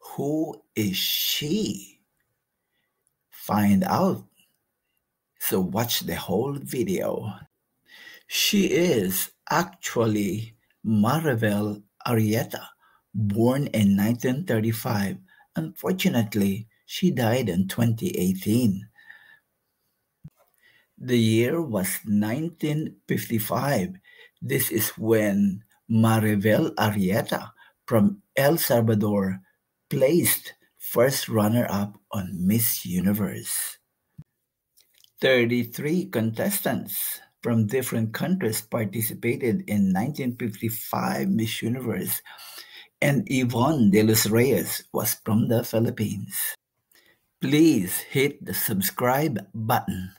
Who is she? Find out. So watch the whole video. She is actually Maribel Arrieta, born in 1935. Unfortunately, she died in 2018. The year was 1955. This is when Maribel Arrieta from El Salvador placed first runner-up on Miss Universe. 33 contestants from different countries participated in 1955 Miss Universe, and Yvonne de los Reyes was from the Philippines. Please hit the subscribe button.